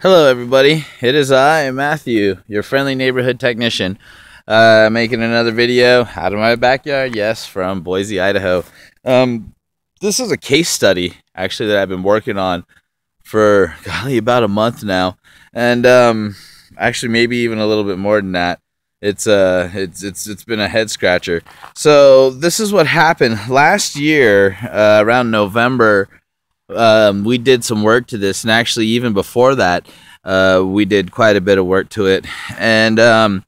Hello, everybody. It is I, Matthew, your friendly neighborhood technician, uh, making another video out of my backyard. Yes, from Boise, Idaho. Um, this is a case study, actually, that I've been working on for golly about a month now, and um, actually maybe even a little bit more than that. It's uh, it's it's it's been a head scratcher. So this is what happened last year, uh, around November um, we did some work to this, and actually, even before that, uh, we did quite a bit of work to it. And um,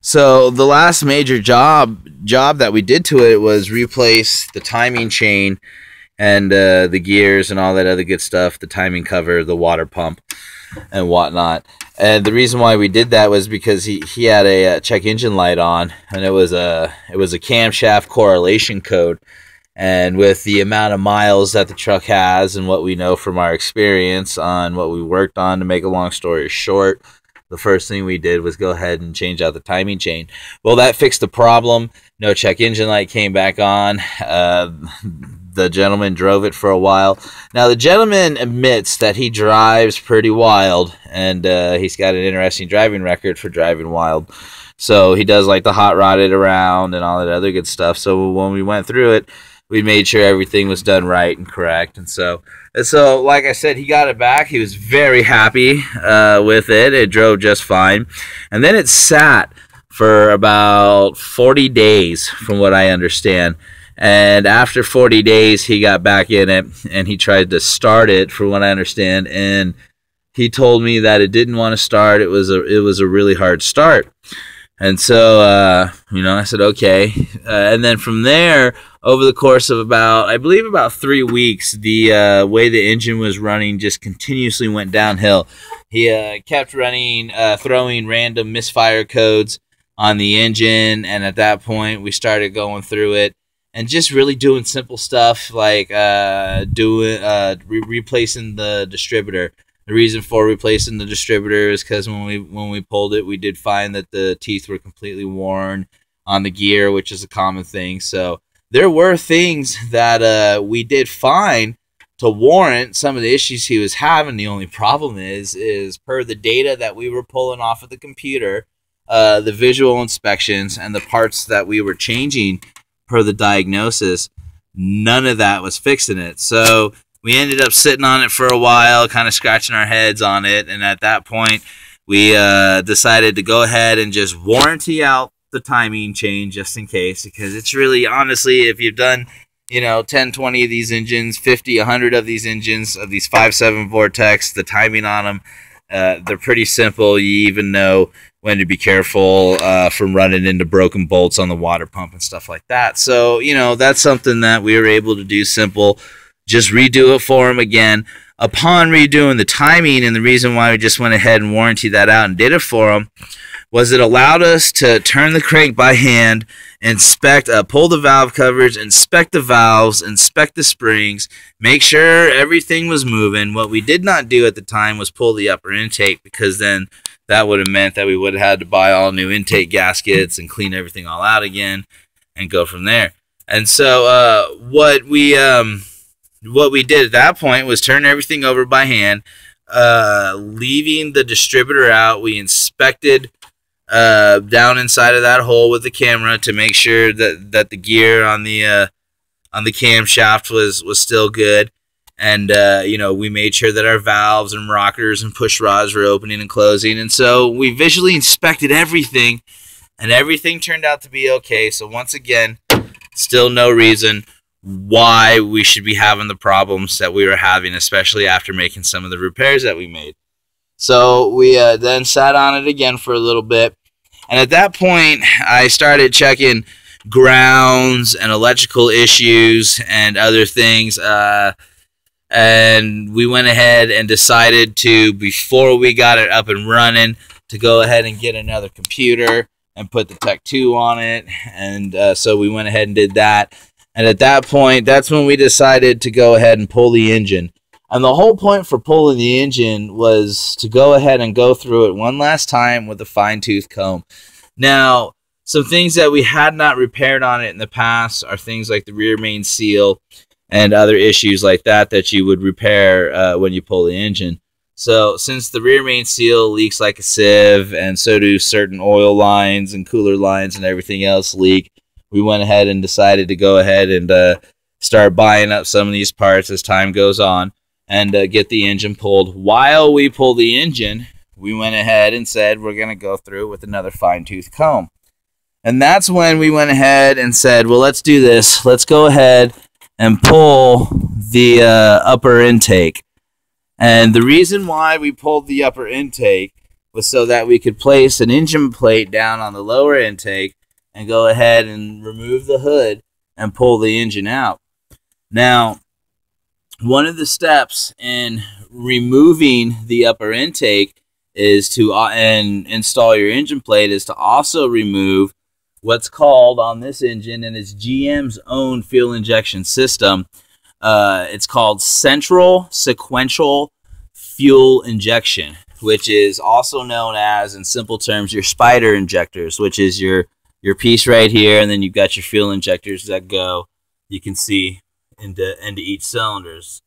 so, the last major job job that we did to it was replace the timing chain and uh, the gears and all that other good stuff, the timing cover, the water pump, and whatnot. And the reason why we did that was because he, he had a, a uh, check engine light on, and it was a it was a camshaft correlation code and with the amount of miles that the truck has and what we know from our experience on what we worked on to make a long story short the first thing we did was go ahead and change out the timing chain. Well that fixed the problem. No check engine light came back on. Uh, the gentleman drove it for a while. Now the gentleman admits that he drives pretty wild and uh, he's got an interesting driving record for driving wild. So he does like the hot rod it around and all that other good stuff. So when we went through it we made sure everything was done right and correct. And so, and so, like I said, he got it back. He was very happy uh, with it. It drove just fine, and then it sat for about 40 days, from what I understand. And after 40 days, he got back in it and he tried to start it, from what I understand. And he told me that it didn't want to start. It was a it was a really hard start. And so, uh, you know, I said, okay. Uh, and then from there, over the course of about, I believe, about three weeks, the uh, way the engine was running just continuously went downhill. He uh, kept running, uh, throwing random misfire codes on the engine. And at that point, we started going through it and just really doing simple stuff like uh, doing re- replacing the distributor the reason for replacing the distributor is because when we when we pulled it, we did find that the teeth were completely worn on the gear, which is a common thing. So there were things that uh, we did find to warrant some of the issues he was having. The only problem is, is per the data that we were pulling off of the computer, uh, the visual inspections and the parts that we were changing per the diagnosis, none of that was fixing it. So we ended up sitting on it for a while, kind of scratching our heads on it. And at that point, we uh, decided to go ahead and just warranty out the timing chain just in case, because it's really honestly, if you've done, you know, 10, 20 of these engines, 50, 100 of these engines, of these 5.7 Vortecs, the timing on them, uh, they're pretty simple. You even know when to be careful uh, from running into broken bolts on the water pump and stuff like that. So, you know, that's something that we were able to do simple just redo it for him again. Upon redoing the timing, and the reason why we just went ahead and warranted that out and did it for him was it allowed us to turn the crank by hand, inspect, uh, pull the valve covers, inspect the valves, inspect the springs, make sure everything was moving. What we did not do at the time was pull the upper intake because then that would have meant that we would have had to buy all new intake gaskets and clean everything all out again and go from there. And so, uh, what we um, what we did at that point was turn everything over by hand, uh, leaving the distributor out. We inspected uh, down inside of that hole with the camera to make sure that, that the gear on the uh, on the camshaft was was still good, and uh, you know we made sure that our valves and rockers and push rods were opening and closing, and so we visually inspected everything, and everything turned out to be okay. So once again, still no reason why we should be having the problems that we were having, especially after making some of the repairs that we made. So we uh, then sat on it again for a little bit. And at that point, I started checking grounds and electrical issues and other things. Uh, and we went ahead and decided to, before we got it up and running, to go ahead and get another computer and put the Tech 2 on it. And uh, so we went ahead and did that. And at that point, that's when we decided to go ahead and pull the engine. And the whole point for pulling the engine was to go ahead and go through it one last time with a fine tooth comb. Now, some things that we had not repaired on it in the past are things like the rear main seal and other issues like that that you would repair uh, when you pull the engine. So since the rear main seal leaks like a sieve, and so do certain oil lines and cooler lines and everything else leak, we went ahead and decided to go ahead and uh, start buying up some of these parts as time goes on and uh, get the engine pulled. While we pull the engine, we went ahead and said we're going to go through with another fine tooth comb. And that's when we went ahead and said, well, let's do this. Let's go ahead and pull the uh, upper intake. And the reason why we pulled the upper intake was so that we could place an engine plate down on the lower intake and go ahead and remove the hood and pull the engine out. Now, one of the steps in removing the upper intake is to uh, and install your engine plate is to also remove what's called on this engine, and it's GM's own fuel injection system. Uh, it's called central sequential fuel injection, which is also known as, in simple terms, your spider injectors, which is your your piece right here, and then you've got your fuel injectors that go. You can see into into each cylinders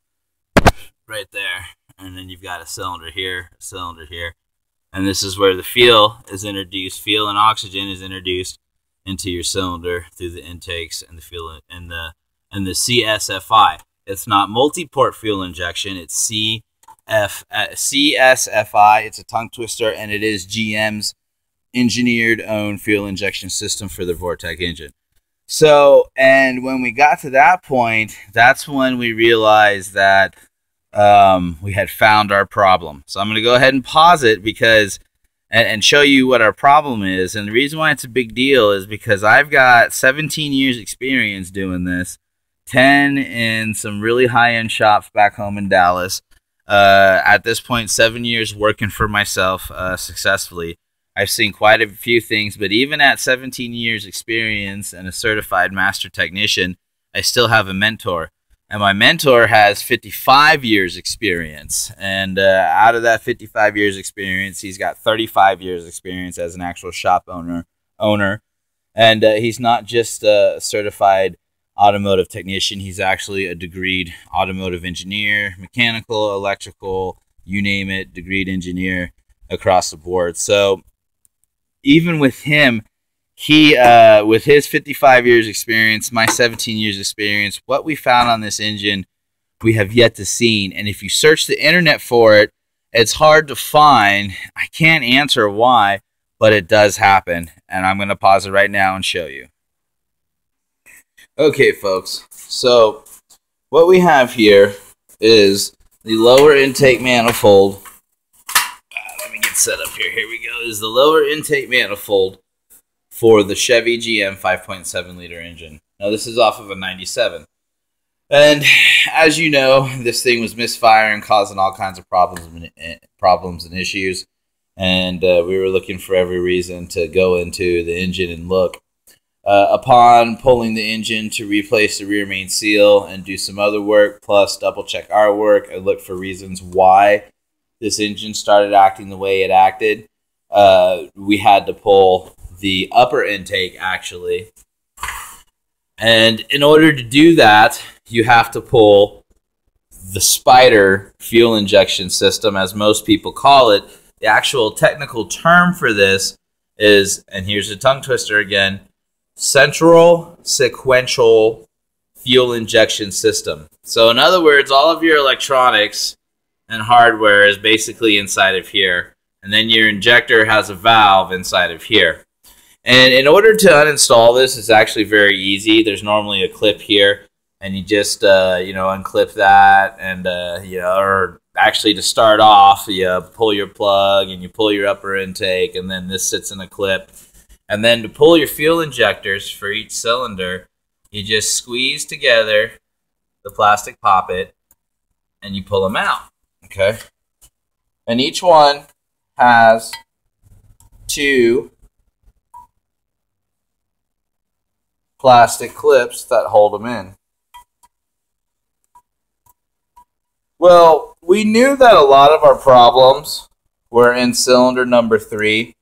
right there, and then you've got a cylinder here, a cylinder here, and this is where the fuel is introduced. Fuel and oxygen is introduced into your cylinder through the intakes and the fuel and the and the CSFI. It's not multi-port fuel injection. It's CF uh, CSFI. It's a tongue twister, and it is GM's engineered own fuel injection system for the Vortec engine. So, and when we got to that point, that's when we realized that um, we had found our problem. So I'm going to go ahead and pause it because and, and show you what our problem is. And the reason why it's a big deal is because I've got 17 years experience doing this, 10 in some really high end shops back home in Dallas. Uh, at this point, seven years working for myself uh, successfully. I've seen quite a few things, but even at 17 years experience and a certified master technician, I still have a mentor. And my mentor has 55 years experience. And uh, out of that 55 years experience he's got 35 years experience as an actual shop owner owner. And uh, he's not just a certified automotive technician. He's actually a degreed automotive engineer mechanical electrical you name it degreed engineer across the board. So even with him he uh, with his 55 years experience my 17 years experience what we found on this engine we have yet to see and if you search the internet for it it's hard to find. I can't answer why but it does happen. And i'm going to pause it right now and show you. Okay folks. So what we have here is the lower intake manifold let me get set up here here we go is the lower intake manifold for the Chevy GM 5.7 liter engine. Now, this is off of a 97. And as you know, this thing was misfiring, causing all kinds of problems and, problems and issues. And uh, we were looking for every reason to go into the engine and look. Uh, upon pulling the engine to replace the rear main seal and do some other work, plus double check our work and look for reasons why this engine started acting the way it acted, uh, we had to pull the upper intake actually. And in order to do that, you have to pull the spider fuel injection system, as most people call it. The actual technical term for this is, and here's a tongue twister again, central sequential fuel injection system. So, in other words, all of your electronics and hardware is basically inside of here. And then your injector has a valve inside of here. And in order to uninstall this, it's actually very easy. There's normally a clip here, and you just uh, you know unclip that, and uh, you know, or actually to start off, you pull your plug and you pull your upper intake, and then this sits in a clip. And then to pull your fuel injectors for each cylinder, you just squeeze together the plastic poppet, and you pull them out. Okay, and each one has two plastic clips that hold them in. Well, we knew that a lot of our problems were in cylinder number three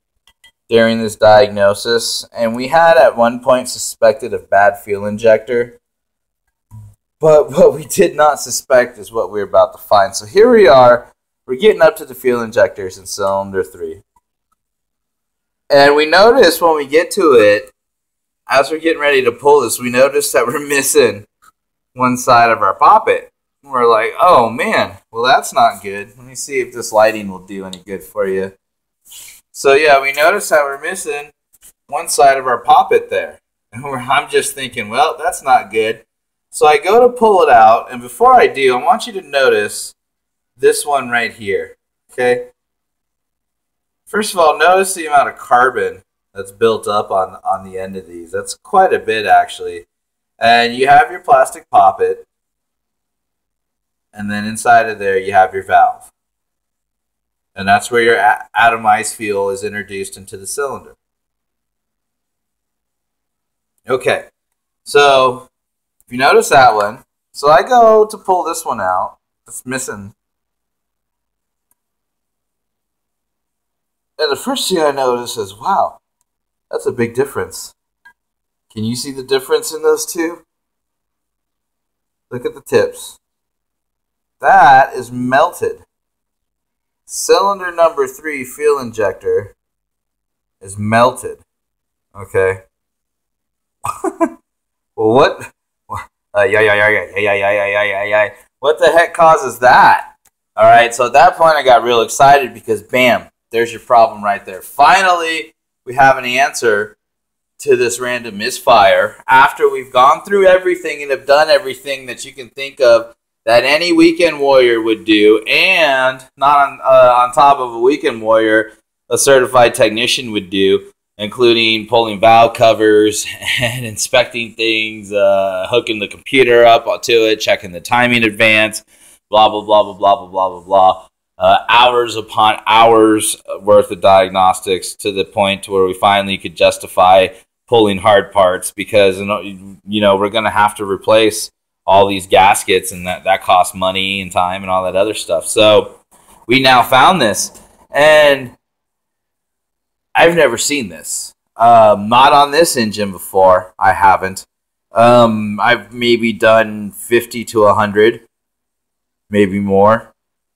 during this diagnosis, and we had at one point suspected a bad fuel injector. But what we did not suspect is what we are about to find. So here we are we're getting up to the fuel injectors in cylinder three. And we notice when we get to it, as we're getting ready to pull this, we notice that we're missing one side of our poppet. We're like, oh man, well that's not good. Let me see if this lighting will do any good for you. So yeah, we notice that we're missing one side of our poppet there. And I'm just thinking, well, that's not good. So I go to pull it out, and before I do, I want you to notice this one right here. Okay? First of all, notice the amount of carbon that's built up on, on the end of these. That's quite a bit, actually. And you have your plastic poppet, and then inside of there you have your valve. And that's where your atomized fuel is introduced into the cylinder. Okay, so if you notice that one, so I go to pull this one out. It's missing. And the first thing I notice is, wow, that's a big difference. Can you see the difference in those two? Look at the tips. That is melted. Cylinder number three fuel injector is melted. Okay. well, what? What the heck causes that? All right. So at that point, I got real excited because, bam, there's your problem right there. Finally, we have an answer to this random misfire after we've gone through everything and have done everything that you can think of that any weekend warrior would do, and not on, uh, on top of a weekend warrior, a certified technician would do, including pulling valve covers and inspecting things, uh, hooking the computer up onto it, checking the timing advance, blah, blah, blah, blah, blah, blah, blah, blah, blah uh, hours upon hours worth of diagnostics to the point to where we finally could justify pulling hard parts because you know we're going to have to replace all these gaskets and that that costs money and time and all that other stuff. So we now found this and I've never seen this. Um, not on this engine before. I haven't. Um, I've maybe done 50 to 100, maybe more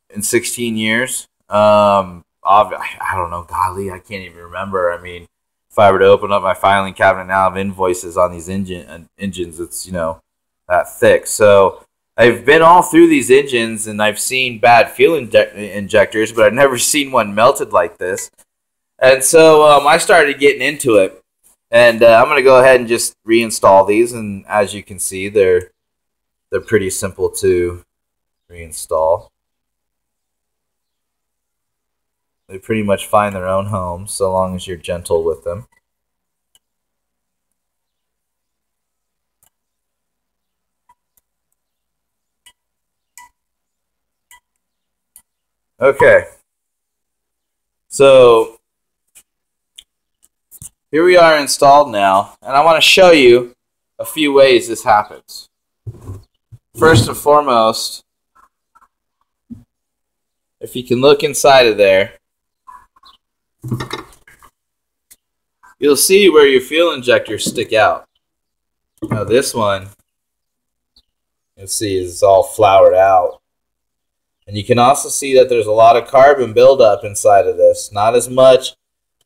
in 16 years. Um, I don't know, golly, I can't even remember. I mean, if I were to open up my filing cabinet now of invoices on these engine engines, it's you know that thick. So I've been all through these engines and I've seen bad fuel inje- injectors, but I've never seen one melted like this. And so um, I started getting into it, and uh, I'm going to go ahead and just reinstall these. And as you can see, they're they're pretty simple to reinstall. They pretty much find their own home so long as you're gentle with them. Okay. So here we are installed now, and I want to show you a few ways this happens. First and foremost, if you can look inside of there, you'll see where your fuel injectors stick out. Now this one, you'll see is all flowered out. And you can also see that there's a lot of carbon buildup inside of this. Not as much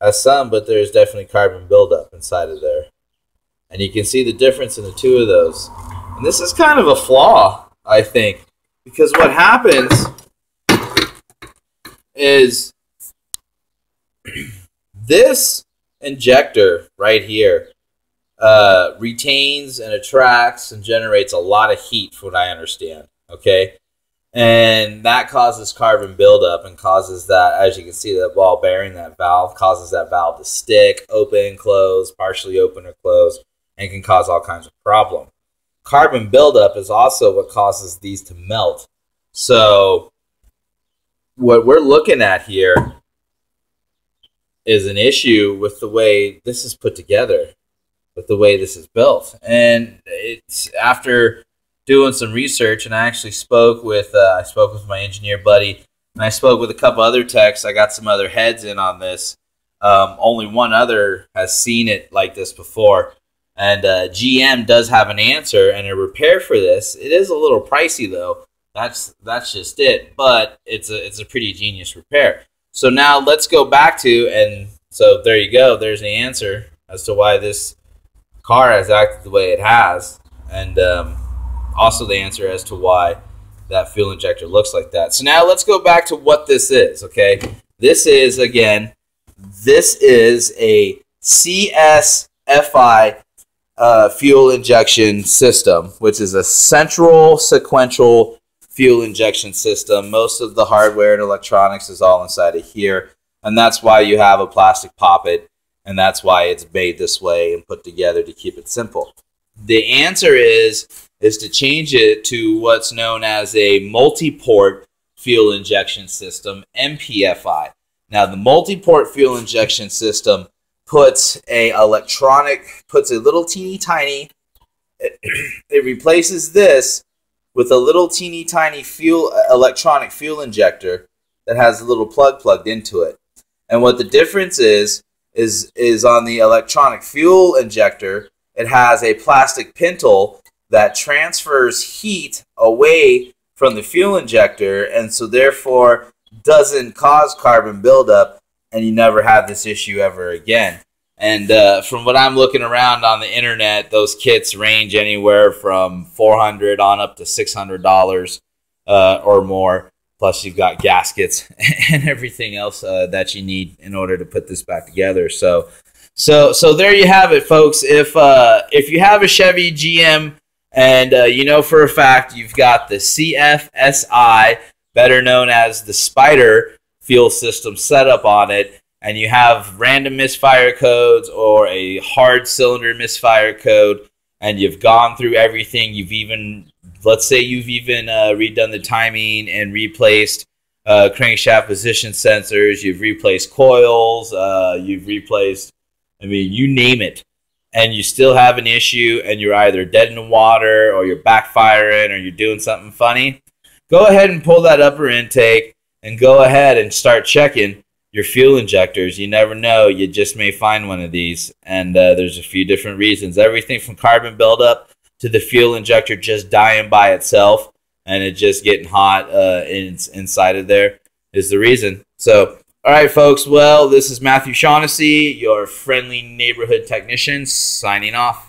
as some, but there's definitely carbon buildup inside of there. And you can see the difference in the two of those. And this is kind of a flaw, I think, because what happens is this injector right here uh, retains and attracts and generates a lot of heat, from what I understand. Okay, and that causes carbon buildup and causes that, as you can see, that ball bearing that valve causes that valve to stick, open, close, partially open or close, and can cause all kinds of problem. Carbon buildup is also what causes these to melt. So, what we're looking at here is an issue with the way this is put together, with the way this is built. And it's after doing some research, and I actually spoke with uh, I spoke with my engineer buddy, and I spoke with a couple other techs. I got some other heads in on this. Um, only one other has seen it like this before, and uh, GM does have an answer and a repair for this. It is a little pricey though. That's that's just it. But it's a it's a pretty genius repair. So now let's go back to and so there you go. There's the answer as to why this car has acted the way it has, and um, also the answer as to why that fuel injector looks like that. So now let's go back to what this is. Okay, this is again, this is a CSFI uh, fuel injection system, which is a central sequential fuel injection system. Most of the hardware and electronics is all inside of here. And that's why you have a plastic poppet. And that's why it's made this way and put together to keep it simple. The answer is is to change it to what's known as a multi-port fuel injection system, MPFI. Now, the multi-port fuel injection system puts a electronic, puts a little teeny tiny, it replaces this with a little teeny tiny fuel electronic fuel injector that has a little plug plugged into it. And what the difference is is is on the electronic fuel injector, it has a plastic pintle that transfers heat away from the fuel injector and so therefore doesn't cause carbon buildup and you never have this issue ever again. And uh, from what I'm looking around on the internet, those kits range anywhere from 400 on up to 600 dollars uh, or more. Plus, you've got gaskets and everything else uh, that you need in order to put this back together. So, so, so there you have it, folks. If uh, if you have a Chevy GM and uh, you know for a fact you've got the CFSI, better known as the Spider fuel system setup on it. And you have random misfire codes or a hard cylinder misfire code, and you've gone through everything, you've even, let's say you've even uh, redone the timing and replaced uh, crankshaft position sensors, you've replaced coils, uh, you've replaced, I mean, you name it, and you still have an issue, and you're either dead in the water or you're backfiring or you're doing something funny, go ahead and pull that upper intake and go ahead and start checking your fuel injectors. You never know. You just may find one of these. And uh, there's a few different reasons. Everything from carbon buildup to the fuel injector just dying by itself and it just getting hot uh, in, inside of there is the reason. So, all right, folks. Well, this is Matthew Shaughnessy, your friendly neighborhood technician, signing off.